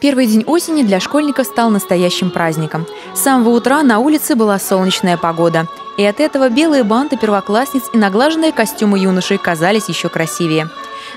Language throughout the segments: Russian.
Первый день осени для школьников стал настоящим праздником. С самого утра на улице была солнечная погода. И от этого белые банты первоклассниц и наглаженные костюмы юношей казались еще красивее.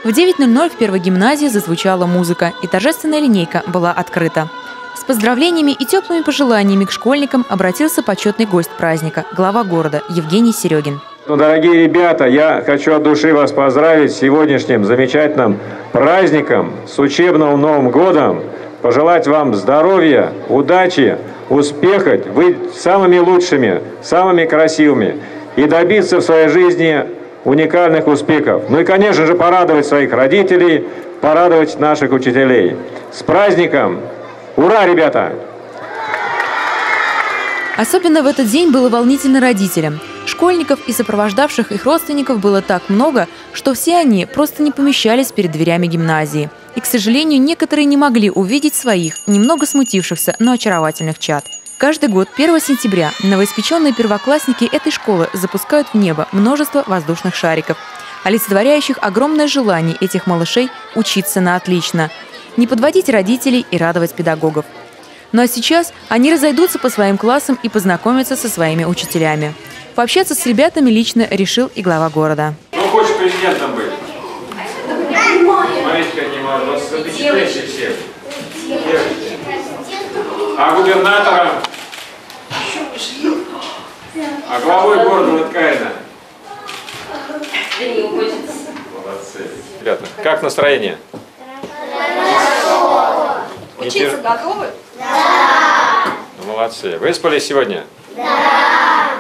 В 9.00 в первой гимназии зазвучала музыка, и торжественная линейка была открыта. С поздравлениями и теплыми пожеланиями к школьникам обратился почетный гость праздника, глава города Евгений Серегин. Ну, дорогие ребята, я хочу от души вас поздравить с сегодняшним замечательным праздником, с учебным Новым годом пожелать вам здоровья, удачи, успехов, быть самыми лучшими, самыми красивыми и добиться в своей жизни уникальных успехов. Ну и, конечно же, порадовать своих родителей, порадовать наших учителей. С праздником! Ура, ребята! Особенно в этот день было волнительно родителям. Школьников и сопровождавших их родственников было так много, что все они просто не помещались перед дверями гимназии – и, к сожалению, некоторые не могли увидеть своих, немного смутившихся, но очаровательных чад. Каждый год 1 сентября новоиспеченные первоклассники этой школы запускают в небо множество воздушных шариков, олицетворяющих огромное желание этих малышей учиться на отлично, не подводить родителей и радовать педагогов. Ну а сейчас они разойдутся по своим классам и познакомятся со своими учителями. Пообщаться с ребятами лично решил и глава города. Ну, хочешь президентом быть? Смотрите, какие Запечатлейте всех. Девочки. А губернатором? А главой города Лыткаина? Молодцы. Ребята, как настроение? Хорошо. Учиться готовы? Да. Ну, молодцы. Выспались сегодня? Да.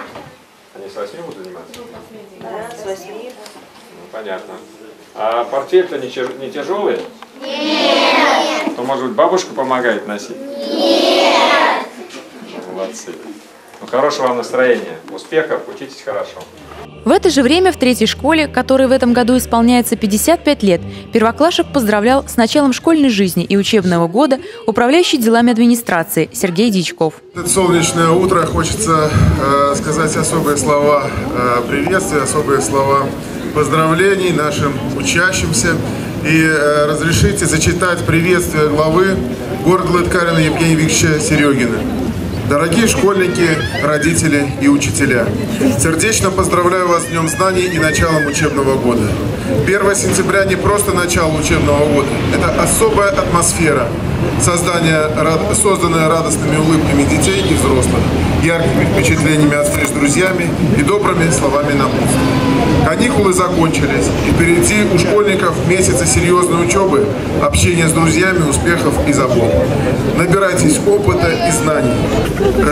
Они с восьми будут заниматься? Да, с восьми. Ну, понятно. А портфель-то не, не тяжелый? То, может быть, бабушка помогает носить? Нет. Молодцы. Ну, хорошего вам настроения, успехов, учитесь хорошо. В это же время в третьей школе, которой в этом году исполняется 55 лет, первоклашек поздравлял с началом школьной жизни и учебного года управляющий делами администрации Сергей Дичков. Это солнечное утро хочется э, сказать особые слова э, приветствия, особые слова поздравлений нашим учащимся. И э, разрешите зачитать приветствие главы города Лыткарина Евгения Викторовича Серегина. Дорогие школьники, родители и учителя, сердечно поздравляю вас с Днем Знаний и началом учебного года. 1 сентября не просто начало учебного года, это особая атмосфера, создание, созданное радостными улыбками детей и взрослых, яркими впечатлениями от встреч с друзьями и добрыми словами напутствия. Каникулы закончились, и впереди у школьников месяцы серьезной учебы, общения с друзьями, успехов и забот. Набирайтесь опыта и знаний.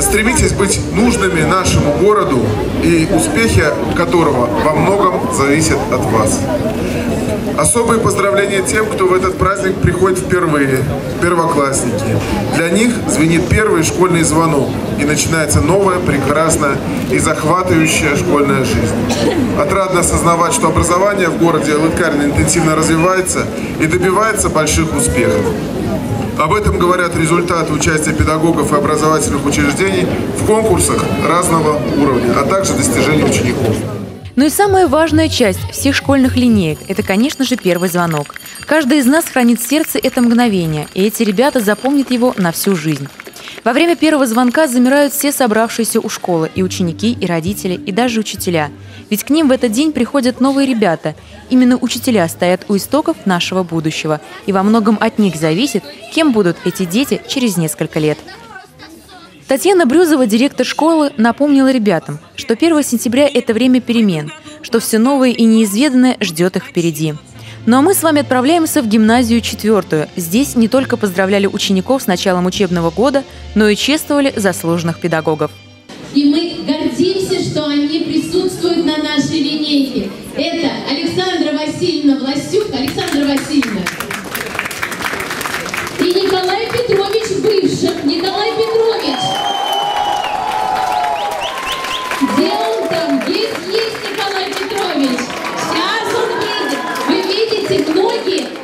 Стремитесь быть нужными нашему городу и успехи которого во многом зависят от вас. Особые поздравления тем, кто в этот праздник приходит впервые, первоклассники. Для них звенит первый школьный звонок, и начинается новая, прекрасная и захватывающая школьная жизнь. Отрадно осознавать, что образование в городе Лыткарин интенсивно развивается и добивается больших успехов. Об этом говорят результаты участия педагогов и образовательных учреждений в конкурсах разного уровня, а также достижения учеников. Ну и самая важная часть всех школьных линеек – это, конечно же, первый звонок. Каждый из нас хранит в сердце это мгновение, и эти ребята запомнят его на всю жизнь. Во время первого звонка замирают все собравшиеся у школы, и ученики, и родители, и даже учителя. Ведь к ним в этот день приходят новые ребята. Именно учителя стоят у истоков нашего будущего, и во многом от них зависит, кем будут эти дети через несколько лет. Татьяна Брюзова, директор школы, напомнила ребятам, что 1 сентября – это время перемен, что все новое и неизведанное ждет их впереди. Ну а мы с вами отправляемся в гимназию четвертую. Здесь не только поздравляли учеников с началом учебного года, но и чествовали заслуженных педагогов. И мы гордимся, что они присутствуют на нашей линейке. Это Александра Васильевна Власюк. Александра Васильевна. И Николай Петрович Бывших. Николай Петрович.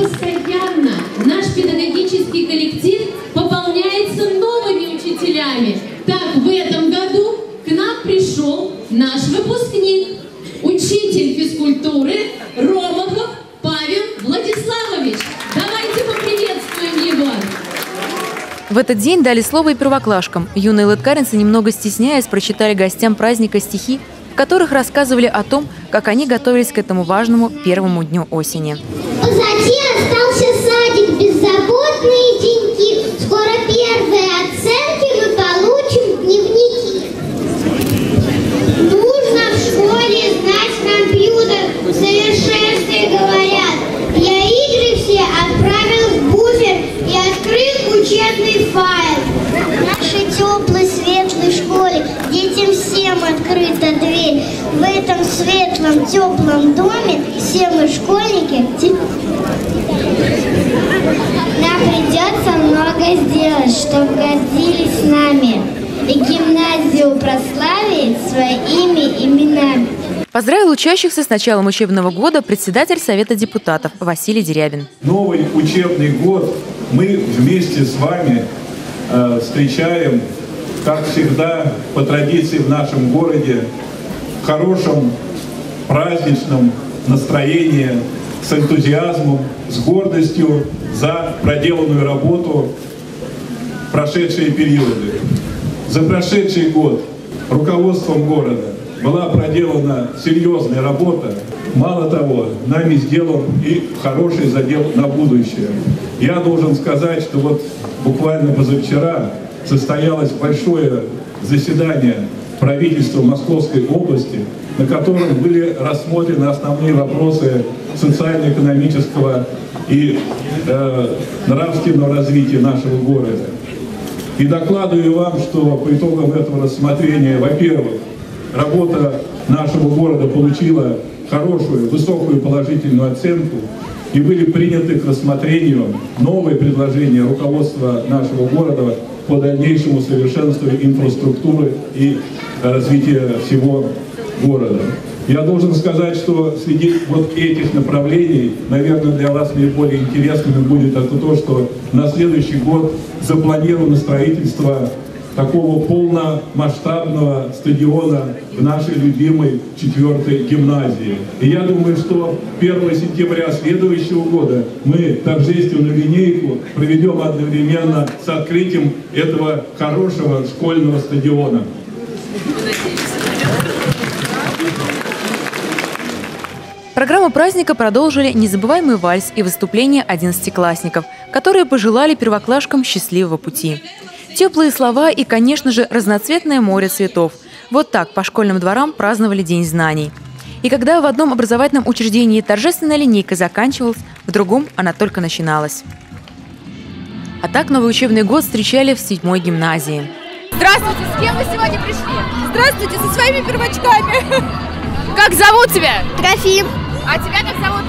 Постоянно наш педагогический коллектив пополняется новыми учителями. Так, в этом году к нам пришел наш выпускник, учитель физкультуры Ромахов Павел Владиславович. Давайте поприветствуем его. В этот день дали слово и первоклашкам. Юные лыткаринцы, немного стесняясь, прочитали гостям праздника стихи, в которых рассказывали о том, как они готовились к этому важному первому дню осени. Позади остался садик, беззаботные деньки. Скоро первые оценки мы получим в дневники. Нужно в школе знать компьютер, в говорят. Я игры все отправил в буфер и открыл учебный файл. В нашей теплой светлой школе детям всем открыта дверь. В этом светлом теплом доме все мы школьники. Нам придется много сделать, чтобы гордились нами и гимназию прославить своими именами. Поздравил учащихся с началом учебного года председатель Совета депутатов Василий Дерябин. Новый учебный год мы вместе с вами э, встречаем, как всегда, по традиции в нашем городе, в хорошем праздничном настроении, с энтузиазмом, с гордостью за проделанную работу прошедшие периоды. За прошедший год руководством города была проделана серьезная работа. Мало того, нами сделан и хороший задел на будущее. Я должен сказать, что вот буквально позавчера состоялось большое заседание правительства Московской области, на котором были рассмотрены основные вопросы социально-экономического и э, нравственного развития нашего города. И докладываю вам, что по итогам этого рассмотрения, во-первых, работа нашего города получила хорошую, высокую положительную оценку, и были приняты к рассмотрению новые предложения руководства нашего города по дальнейшему совершенствованию инфраструктуры и развития всего города. Я должен сказать, что среди вот этих направлений, наверное, для вас наиболее интересным будет это то, что на следующий год запланировано строительство такого полномасштабного стадиона в нашей любимой четвертой гимназии. И я думаю, что 1 сентября следующего года мы торжественную линейку проведем одновременно с открытием этого хорошего школьного стадиона. Программу праздника продолжили незабываемый вальс и выступления одиннадцатиклассников, которые пожелали первоклашкам счастливого пути. Теплые слова и, конечно же, разноцветное море цветов. Вот так по школьным дворам праздновали День знаний. И когда в одном образовательном учреждении торжественная линейка заканчивалась, в другом она только начиналась. А так новый учебный год встречали в седьмой гимназии. Здравствуйте, с кем вы сегодня пришли? Здравствуйте, со своими первочками. Как зовут тебя? Трофим. А тебя как зовут?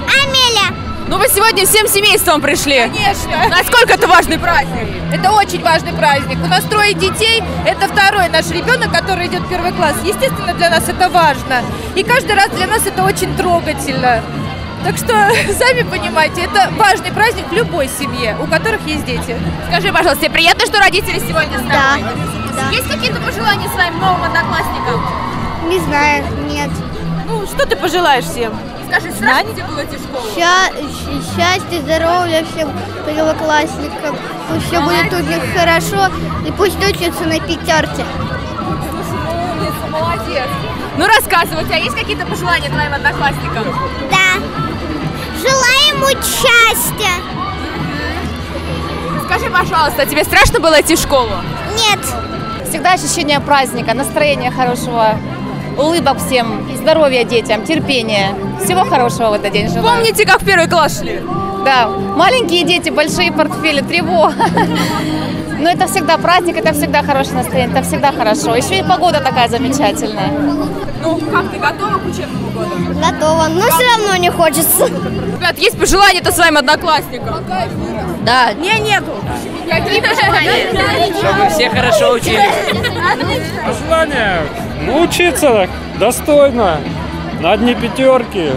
Ну вы сегодня всем семейством пришли. Конечно. Насколько это важный праздник? Это очень важный праздник. У нас трое детей. Это второй наш ребенок, который идет в первый класс. Естественно, для нас это важно. И каждый раз для нас это очень трогательно. Так что, сами понимаете, это важный праздник в любой семье, у которых есть дети. Скажи, пожалуйста, тебе приятно, что родители сегодня с Да, тобой? да. Есть какие-то пожелания своим новым одноклассникам? Не знаю, нет. Ну, что ты пожелаешь всем? Скажи, страшно тебе было школу? Счастья, здоровья всем первоклассникам. Пусть все будет у них хорошо и пусть учатся на пятерке. Умница, молодец. Ну рассказывай, у тебя есть какие-то пожелания твоим одноклассникам? Да. Желаем участия. Скажи, пожалуйста, тебе страшно было идти в школу? Нет. Всегда ощущение праздника, настроения хорошего, улыбок всем, здоровья детям, терпения. Всего хорошего в этот день желаю. Помните, как в первый класс шли? Да, маленькие дети, большие портфели, тревога. Но это всегда праздник, это всегда хорошее настроение, это всегда хорошо. Еще и погода такая замечательная. Ну, как ты готова к учебному году? Готово. Но все равно не хочется. Ребят, есть пожелания-то своим одноклассникам? Да, Не, нету. Какие пожелания? Чтобы все хорошо учились. Пожелание ну, учиться так, достойно, на одни пятерки.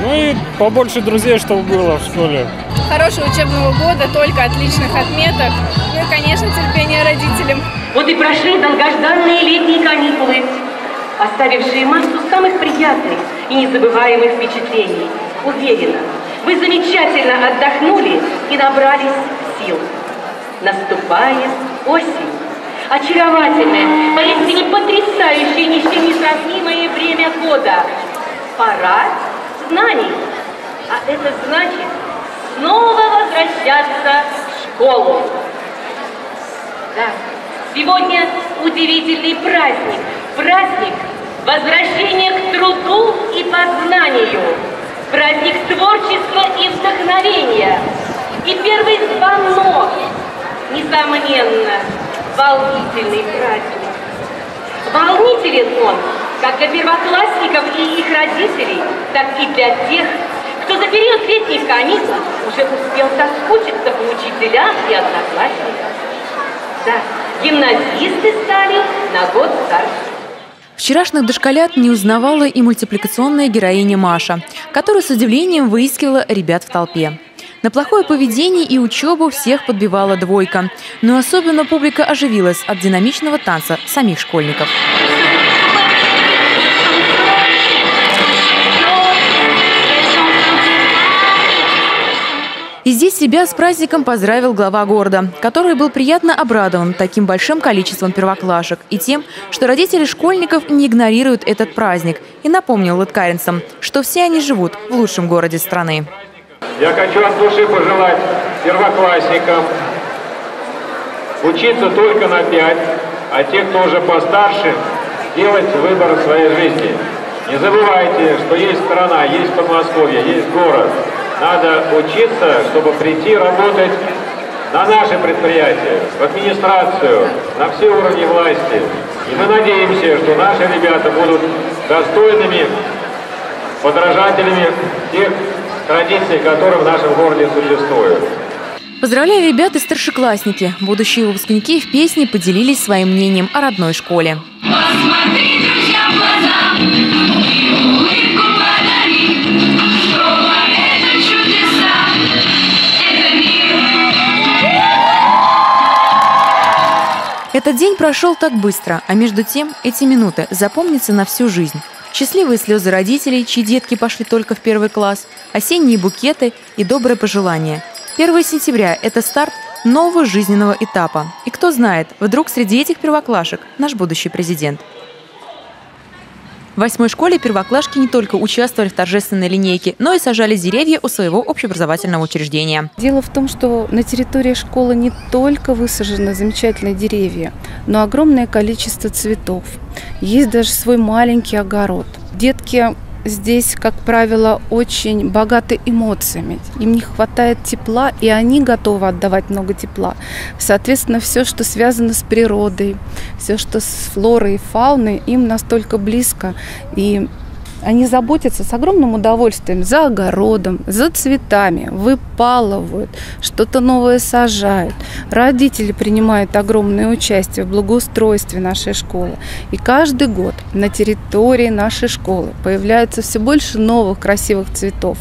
Ну и побольше друзей, чтобы было в школе. Хорошего учебного года, только отличных отметок. Ну и, конечно, терпения родителям. Вот и прошли долгожданные летние каникулы, оставившие массу самых приятных и незабываемых впечатлений. Уверена, вы замечательно отдохнули и набрались сил. Наступает осень. Очаровательное, поистине потрясающее, ни с чем не сравнимое время года. Пора знаний. А это значит снова возвращаться в школу. Да, сегодня удивительный праздник. Праздник возвращения к труду и познанию. Праздник творчества и вдохновения. И первый звонок, несомненно, волнительный праздник. Волнителен он как для первоклассников и их родителей, так и для тех, кто за период летних каникул уже успел соскучиться по учителям и одноклассникам. Да, гимназисты стали на год старше. Вчерашних дошколят не узнавала и мультипликационная героиня Маша, которая с удивлением выискивала ребят в толпе. На плохое поведение и учебу всех подбивала двойка, но особенно публика оживилась от динамичного танца самих школьников. И здесь себя с праздником поздравил глава города, который был приятно обрадован таким большим количеством первоклашек и тем, что родители школьников не игнорируют этот праздник, и напомнил лыткаринцам, что все они живут в лучшем городе страны. Я хочу от души пожелать первоклассникам учиться только на пять, а те, кто уже постарше, делать выбор в своей жизни. Не забывайте, что есть страна, есть Подмосковье, есть город. Надо учиться, чтобы прийти работать на наши предприятия, в администрацию, на все уровни власти. И мы надеемся, что наши ребята будут достойными подражателями тех традиций, которые в нашем городе существуют. Поздравляю ребят и старшеклассники. Будущие выпускники в песне поделились своим мнением о родной школе. Посмотри, друзья, в глаза, Этот день прошел так быстро, а между тем эти минуты запомнятся на всю жизнь. Счастливые слезы родителей, чьи детки пошли только в первый класс, осенние букеты и добрые пожелания. 1 сентября – это старт нового жизненного этапа. И кто знает, вдруг среди этих первоклашек наш будущий президент – в восьмой школе первоклашки не только участвовали в торжественной линейке, но и сажали деревья у своего общеобразовательного учреждения. Дело в том, что на территории школы не только высажены замечательные деревья, но огромное количество цветов. Есть даже свой маленький огород. Детки здесь, как правило, очень богаты эмоциями. Им не хватает тепла, и они готовы отдавать много тепла. Соответственно, все, что связано с природой, все, что с флорой и фауной, им настолько близко. И они заботятся с огромным удовольствием за огородом, за цветами, выпалывают, что-то новое сажают. Родители принимают огромное участие в благоустройстве нашей школы. И каждый год на территории нашей школы появляется все больше новых красивых цветов.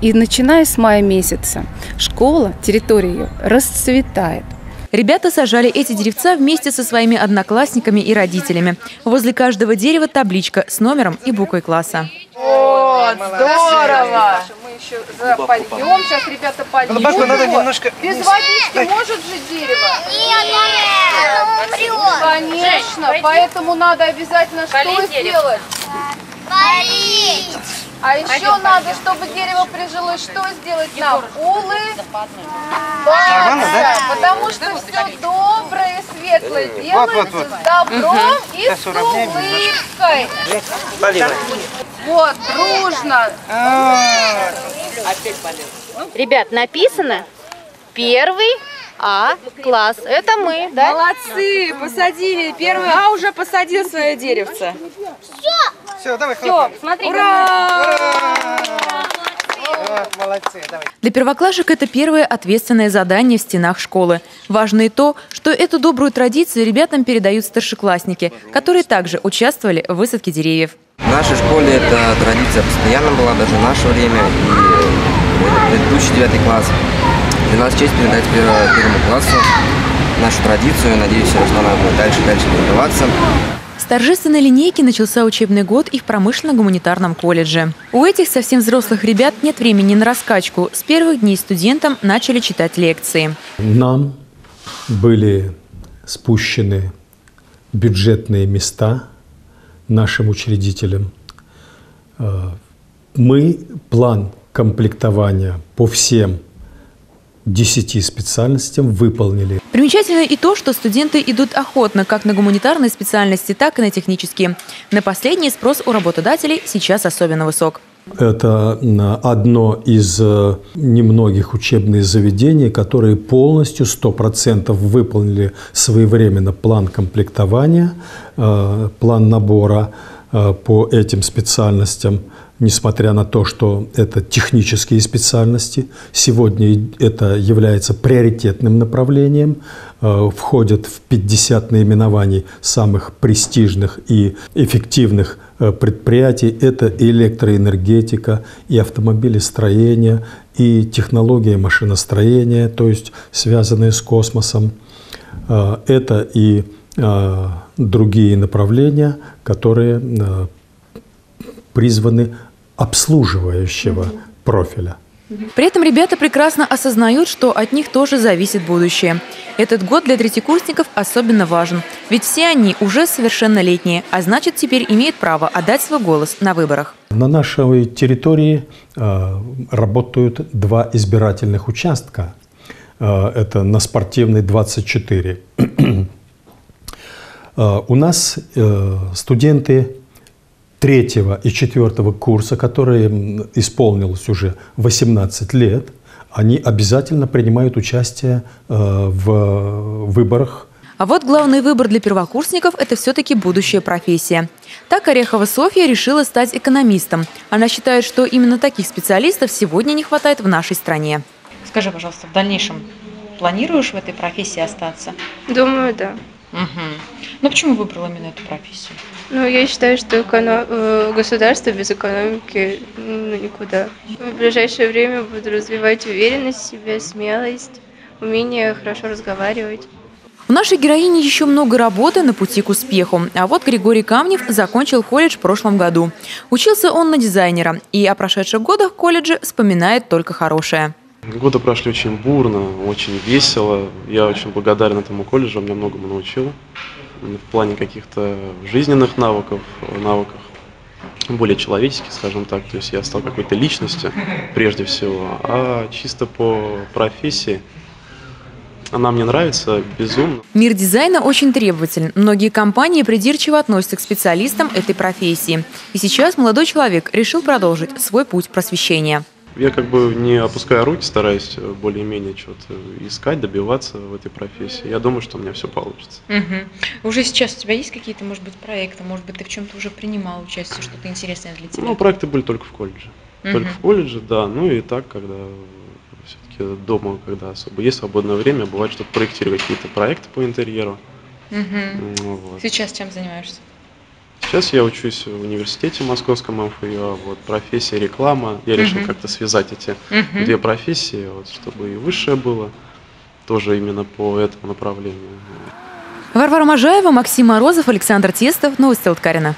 И начиная с мая месяца школа, территория ее расцветает. Ребята сажали эти деревца вместе со своими одноклассниками и родителями. Возле каждого дерева табличка с номером и буквой класса. Вот, здорово! Мы еще запольем. Сейчас ребята польют. надо немножко... Без водички может же дерево? Нет, Конечно, поэтому надо обязательно что сделать? Полить! А еще Пойдем, надо, пойдем. чтобы дерево прижилось, что сделать нам? Улы, да? потому что все доброе и светлое делается вот, вот, вот. с добром угу. и с улыбкой. Вот, дружно. А. Ребят, написано первый а, класс. Это мы, да? Молодцы, посадили. Первый А уже посадил свое деревце. Все. Все, давай Все, смотри. Ура! Ура! Молодцы, давай. Для первоклашек это первое ответственное задание в стенах школы. Важно и то, что эту добрую традицию ребятам передают старшеклассники, которые также участвовали в высадке деревьев. В нашей школе эта традиция постоянно была, даже в наше время. И предыдущий девятый класс. Для нас честь передать первому классу нашу традицию. Надеюсь, что она будет дальше и дальше развиваться. С торжественной линейки начался учебный год и в промышленно-гуманитарном колледже. У этих совсем взрослых ребят нет времени на раскачку. С первых дней студентам начали читать лекции. Нам были спущены бюджетные места нашим учредителям. Э, мы план комплектования по всем 10 специальностям выполнили. Примечательно и то, что студенты идут охотно как на гуманитарные специальности, так и на технические. На последний спрос у работодателей сейчас особенно высок. Это одно из э, немногих учебных заведений, которые полностью 100% выполнили своевременно план комплектования, э, план набора э, по этим специальностям – несмотря на то, что это технические специальности. Сегодня это является приоритетным направлением, э, входит в 50 наименований самых престижных и эффективных э, предприятий. Это электроэнергетика, и автомобилестроение, и технология машиностроения, то есть связанные с космосом. Э, это и другие направления, которые призваны обслуживающего профиля. При этом ребята прекрасно осознают, что от них тоже зависит будущее. Этот год для третьекурсников особенно важен, ведь все они уже совершеннолетние, а значит теперь имеют право отдать свой голос на выборах. На нашей территории э, работают два избирательных участка. Э, это на спортивной 24. э, у нас э, студенты третьего и четвертого курса, которые исполнилось уже 18 лет, они обязательно принимают участие э, в выборах а вот главный выбор для первокурсников – это все-таки будущая профессия. Так Орехова Софья решила стать экономистом. Она считает, что именно таких специалистов сегодня не хватает в нашей стране. Скажи, пожалуйста, в дальнейшем планируешь в этой профессии остаться? Думаю, да. Угу. Ну почему выбрала именно эту профессию? Ну, я считаю, что эконом... Э, государство без экономики ну, никуда. В ближайшее время буду развивать уверенность в себе, смелость, умение хорошо разговаривать. У нашей героини еще много работы на пути к успеху. А вот Григорий Камнев закончил колледж в прошлом году. Учился он на дизайнера. И о прошедших годах колледжа вспоминает только хорошее. Годы прошли очень бурно, очень весело. Я очень благодарен этому колледжу, он меня многому научил в плане каких-то жизненных навыков, навыков более человеческих, скажем так. То есть я стал какой-то личностью прежде всего, а чисто по профессии она мне нравится безумно. Мир дизайна очень требователен. Многие компании придирчиво относятся к специалистам этой профессии. И сейчас молодой человек решил продолжить свой путь просвещения я как бы не опуская руки, стараюсь э, более-менее что-то искать, добиваться в этой профессии. Я думаю, что у меня все получится. Угу. Уже сейчас у тебя есть какие-то, может быть, проекты, может быть, ты в чем-то уже принимал участие, что-то интересное для тебя? Ну, проекты были только в колледже. Угу. Только в колледже, да. Ну и так, когда все-таки дома, когда особо есть свободное время, бывает что-то проектирую какие-то проекты по интерьеру. Угу. Вот. Сейчас чем занимаешься? Сейчас я учусь в университете московском МФЮА, вот, профессия реклама. Я решил uh-huh. как-то связать эти uh-huh. две профессии, вот, чтобы и высшее было, тоже именно по этому направлению. Варвара Можаева, Максим Морозов, Александр Тестов, Новости Латкарина.